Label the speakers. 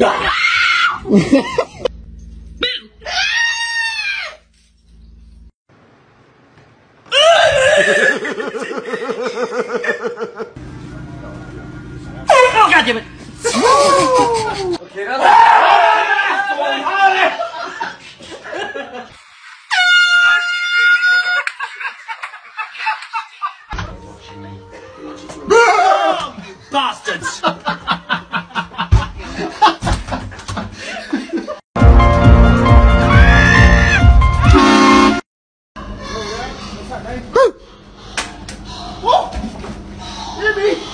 Speaker 1: oh, God it! Bastards! Woo! Hit me!